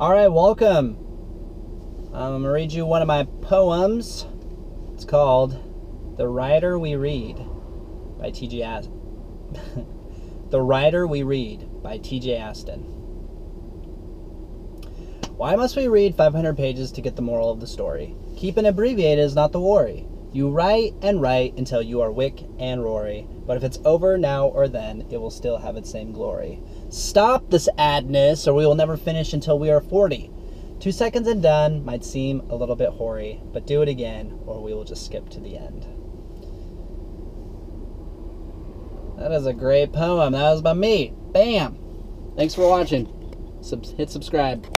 All right, welcome. Um, I'm gonna read you one of my poems. It's called "The Writer We Read" by T.J. Aston. "The Writer We Read" by T.J. Aston. Why must we read 500 pages to get the moral of the story? Keep it abbreviated is not the worry. You write and write until you are Wick and Rory, but if it's over now or then, it will still have its same glory. Stop this adness, or we will never finish until we are 40. Two seconds and done might seem a little bit hoary, but do it again, or we will just skip to the end. That is a great poem. That was by me. Bam! Thanks for watching. Sub- hit subscribe.